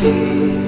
See.